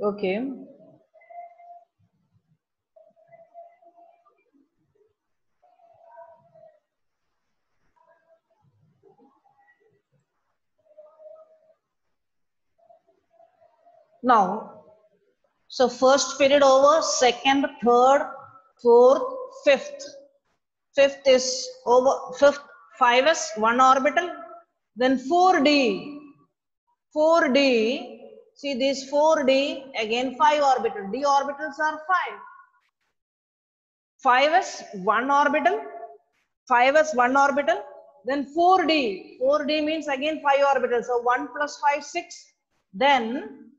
Okay. Now, so first period over, second, third, fourth, fifth. Fifth is over, fifth, 5s, one orbital. Then 4d, 4d, see this 4d, again 5 orbital. d orbitals are 5. 5s, one orbital. 5s, one orbital. Then 4d, 4d means again 5 orbitals. So 1 plus 5, 6. Then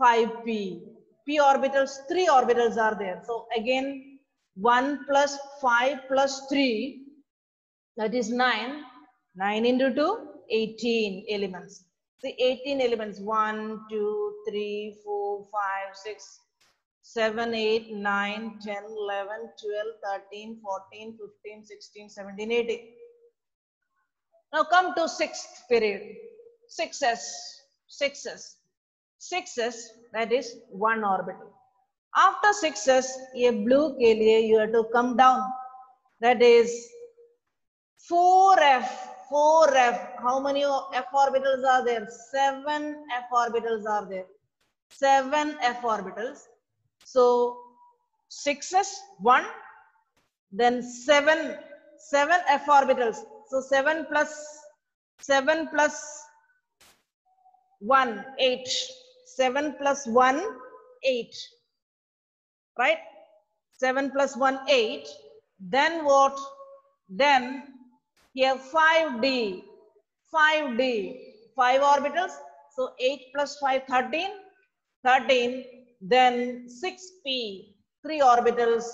5p. p orbitals, 3 orbitals are there. So again 1 plus 5 plus 3, that is 9. 9 into 2, 18 elements. See 18 elements, 1, 2, 3, 4, 5, 6, 7, 8, 9, 10, 11, 12, 13, 14, 15, 16, 17, 18. Now come to sixth period. 6s, 6s. 6s that is one orbital. After 6s, a blue के लिए you have to come down. That is 4f, 4f. How many f orbitals are there? 7 f orbitals are there. 7 f orbitals. So 6s, 1. Then 7, 7 f orbitals. So 7 plus 7 plus 1, 8. 7 plus 1, 8. Right? 7 plus 1, 8. Then what? Then here 5D. 5D. 5 orbitals. So 8 plus 5, 13. 13. Then 6P. 3 orbitals.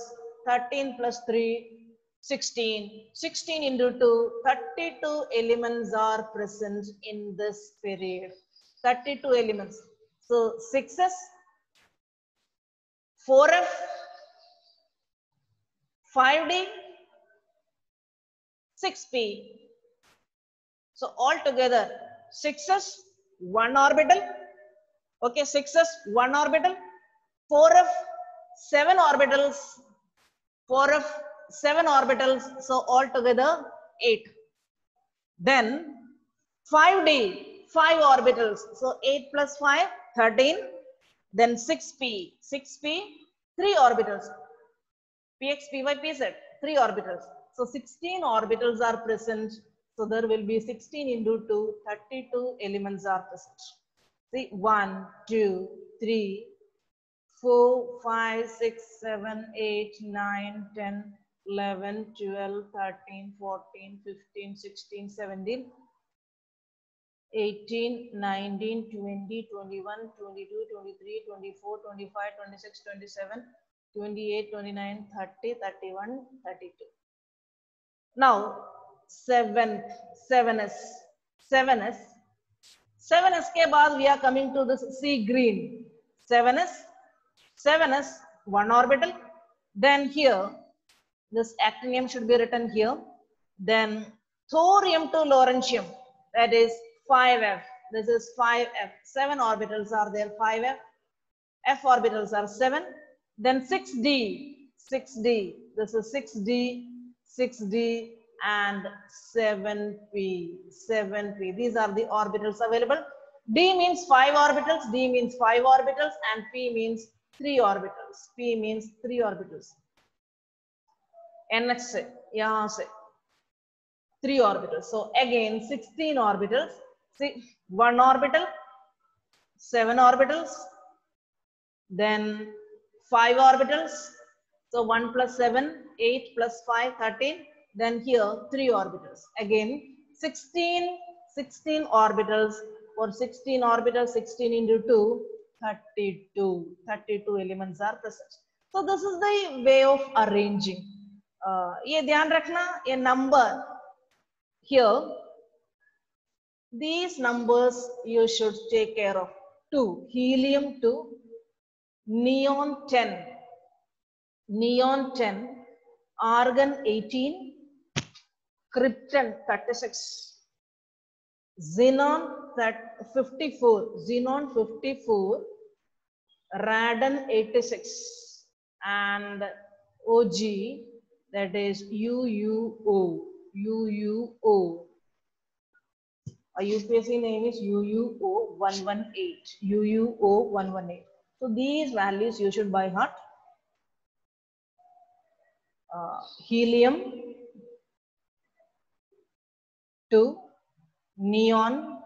13 plus 3, 16. 16 into 2, 32 elements are present in this period. 32 elements. So 6s, 4f, 5d, 6p. So altogether 6s, 1 orbital. Okay, 6s, 1 orbital. 4f, 7 orbitals. 4f, 7 orbitals. So altogether 8. Then 5d, 5 orbitals. So 8 plus 5, 13. Then 6p, 6p, 3 orbitals. px, py, pz, 3 orbitals. So 16 orbitals are present. So there will be 16 into 2, 32 elements are present. See 1, 2, 3, 4, 5, 6, 7, 8, 9, 10, 11, 12, 13, 14, 15, 16, 17, 18, 19, 20, 21, 22, 23, 24, 25, 26, 27, 28, 29, 30, 31, 32. Now, seventh, 7s, 7s. 7s के बाद we are coming to this sea green. 7s, 7s, one orbital. Then here, this actinium should be written here. Then thorium to lawrencium, that is 5f. This is 5f. 7 orbitals are there, 5f. f orbitals are 7. Then 6d, 6d. This is 6d, 6d and 7p, 7p. These are the orbitals available. D means 5 orbitals, D means 5 orbitals and P means 3 orbitals. P means 3 orbitals. NH, yeah, 3 orbitals. So again 16 orbitals. See, 1 orbital, 7 orbitals, then 5 orbitals, So one plus seven, eight plus five, 13. Then here three orbitals. Again 16, 16 orbitals for 16 orbitals, 16 into 2, 32. 32 elements are present. So this is the way of arranging. Uh, ये ध्यान रखना ये number here these numbers you should take care of. 2. Helium 2. Neon 10. Neon 10. Argon 18. Krypton 36. Xenon 54. Xenon 54. Radon 86 and OG that is UUO. UUO. IUPAC name is UUO 118. UUO 118. So these values you should by heart. Uh, helium 2, neon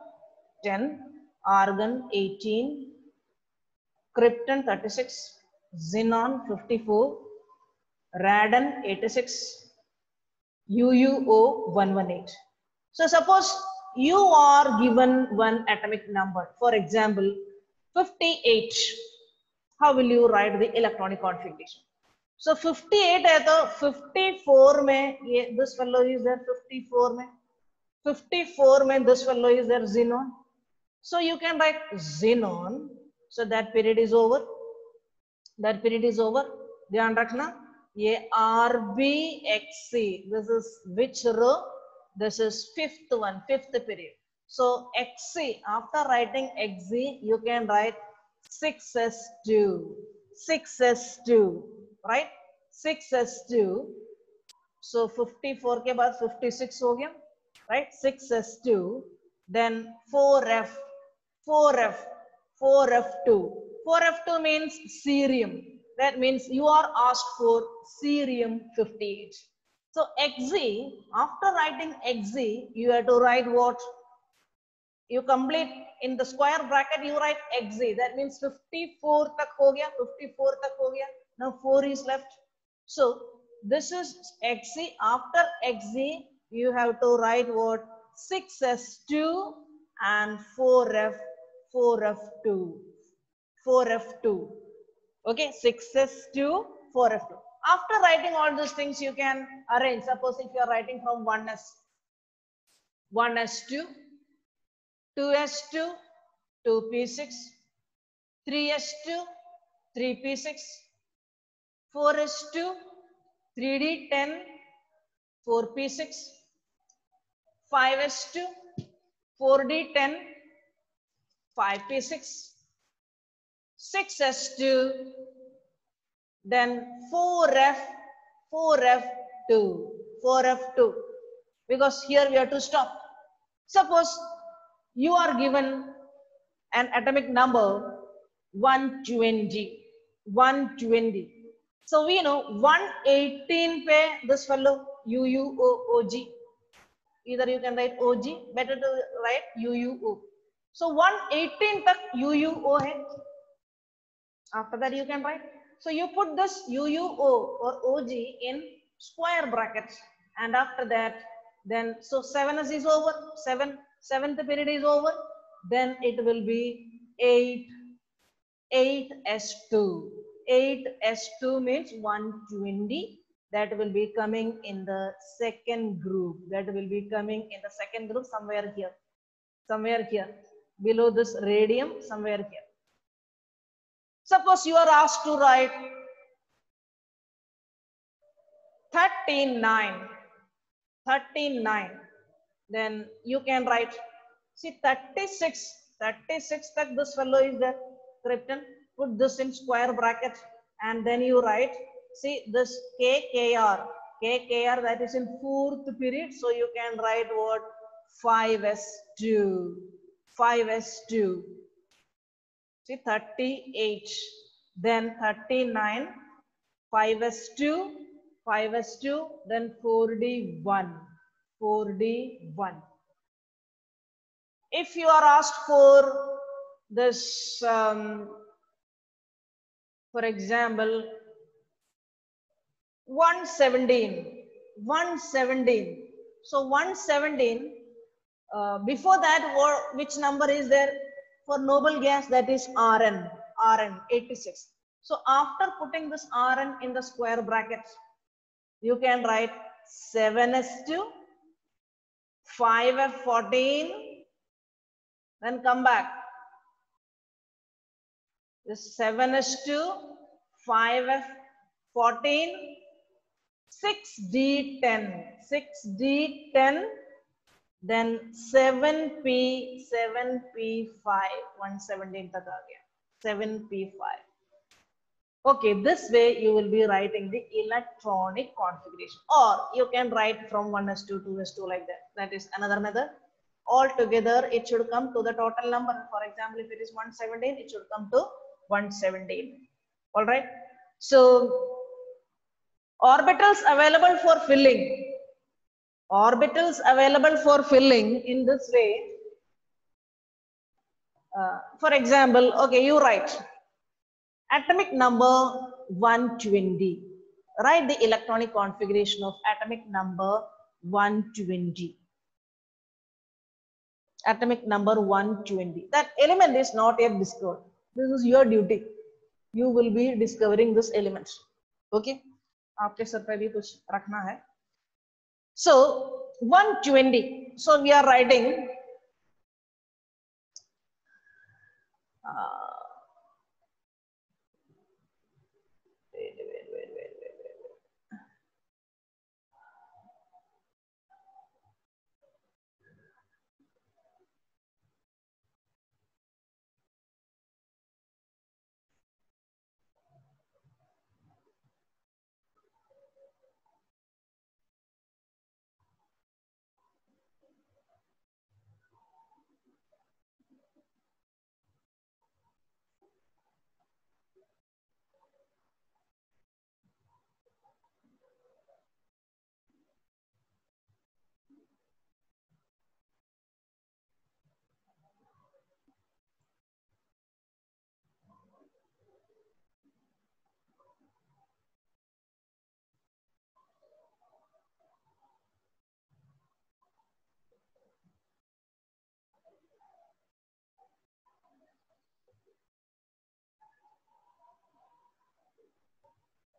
10, argon 18, krypton 36, xenon 54, radon 86, UUO 118. So suppose you are given one atomic number, for example, 58. How will you write the electronic configuration? So 58 है तो 54 में ये this fellow is there 54 में 54 में this fellow is there xenon. So you can write xenon. So that period is over. That period is over. ध्यान रखना ये RBXC. This is which row? This is fifth one, fifth period. So XC, after writing XC, you can write 6S2. 6S2, right? 6S2. So 54 के बाद 56 हो गया, right? 6S2. Then 4F, 4F, 4F2. 4F2 means cerium. That means you are asked for cerium 58. So XZ, after writing XZ, you have to write what? You complete in the square bracket, you write XZ. That means 54 tak ho gaya, 54 tak ho gaya. now 4 is left. So this is XZ. After XZ, you have to write what? 6S2 and 4F, 4F2, 4F2. Okay, 6S2, 4F2. After writing all these things, you can arrange. Suppose if you are writing from 1S, 1S2, 2S2, 2P6, 3S2, 3P6, 4S2, 3D10, 4P6, 5S2, 4D10, 5P6, 6S2, then 4F, 4F2, 4F2, because here we have to stop. Suppose you are given an atomic number 120, 120. So we know 118 pe this fellow UUOG. Either you can write OG, better to write UUO. So 118 tak UUO hai. After that you can write. So you put this UUO or OG in square brackets. And after that, then so 7 is over. 7, seventh period is over. Then it will be 8, 8S2. 8S2 means 120. That will be coming in the second group. That will be coming in the second group somewhere here. Somewhere here. Below this radium, somewhere here. Suppose you are asked to write 39, 39, then you can write, see 36, 36 that this fellow is there, krypton, put this in square bracket and then you write, see this KKR, KKR that is in fourth period, so you can write what? 5S2, 5S2, see 38 then 39 5s2 5s2 then 4d1 4d1 if you are asked for this um, for example 117 117 so 117 uh, before that what, which number is there for noble gas that is Rn, Rn 86. So after putting this Rn in the square brackets, you can write 7s2, 5f14, then come back. This 7s2, 5f14, 6d10, 6d10, then 7p 7p5 117 तक आ गया 7p5 Okay, this way you will be writing the electronic configuration or you can write from 1s to 2s to like that. That is another method. Altogether, it should come to the total number. For example, if it is 117, it should come to 117. All right. So, orbitals available for filling. Orbitals available for filling in this way. Uh, for example, okay, you write atomic number 120. Write the electronic configuration of atomic number 120. Atomic number 120. That element is not yet discovered. This is your duty. You will be discovering this element. Okay. आपके सर पे भी कुछ रखना है. So 120. So we are writing uh,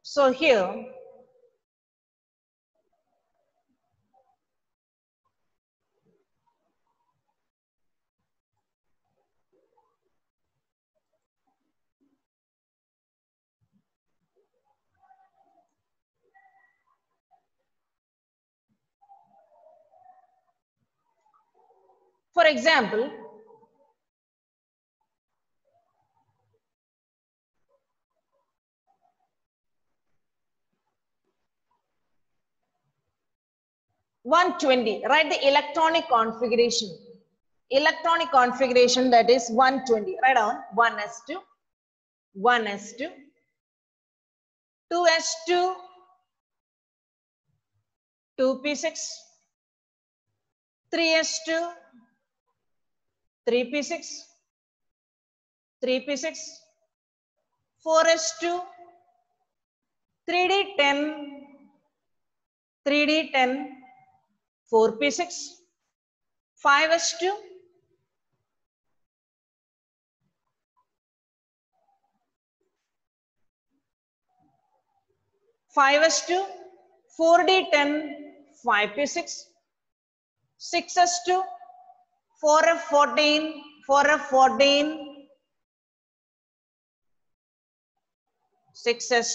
So here, for example, One twenty. Write the electronic configuration. Electronic configuration that is one twenty. Write down one s two, one s two, two s two, two p six, three s two, three p six, three p six, four s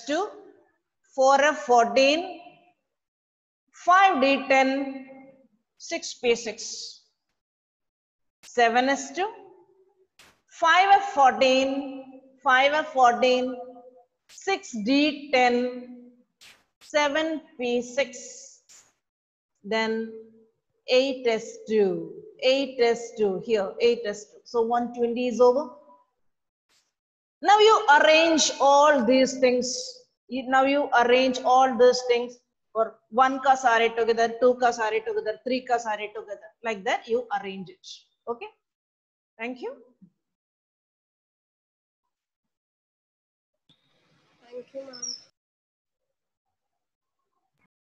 two, three d ten, three d ten. 4p6, 5s2, 5s2, 4d10, 5p6, 6s2, 4f14, 4f14, 6s2, 5d10, 6p6, 7s2, 5f14, 5f14, 6d10, 7p6, then 8s2, 8s2 here, 8s2. So 120 is over. Now you arrange all these things. Now you arrange all these things or one ka sare together, two ka sare together, three ka sare together. Like that you arrange it. Okay. Thank you. Thank you, ma'am.